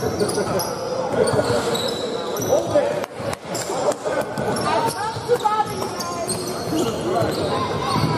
I talked to Bobby, guys.